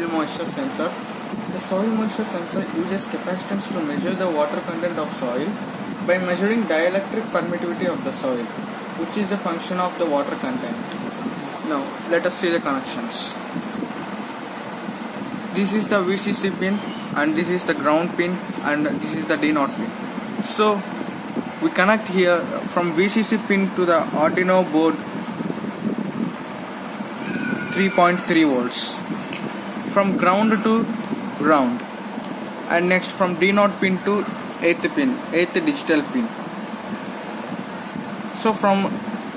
soil moisture sensor The soil moisture sensor uses capacitance to measure the water content of soil by measuring dielectric permittivity of the soil, which is a function of the water content. Now, let us see the connections. This is the VCC pin and this is the ground pin and this is the D0 pin. So, we connect here from VCC pin to the Arduino board 3.3 volts from ground to ground. And next from D0 pin to 8th pin 8th digital pin. So from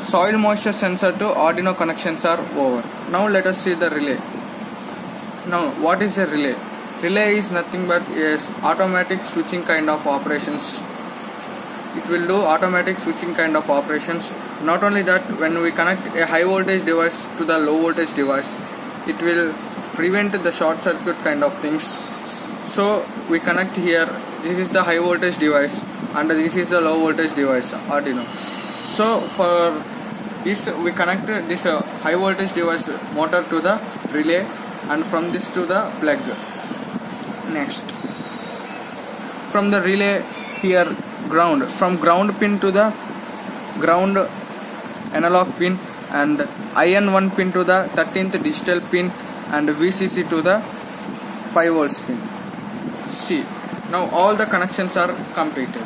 soil moisture sensor to Arduino connections are over. Now let us see the relay. Now what is a relay? Relay is nothing but is automatic switching kind of operations. It will do automatic switching kind of operations. Not only that when we connect a high voltage device to the low voltage device it will prevent the short circuit kind of things. So we connect here. This is the high voltage device and this is the low voltage device Arduino. So for this we connect this uh, high voltage device motor to the relay and from this to the plug. Next. From the relay here ground. From ground pin to the ground analog pin and IN1 pin to the 13th digital pin and VCC to the 5 volts pin see now all the connections are completed.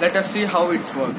Let us see how it's work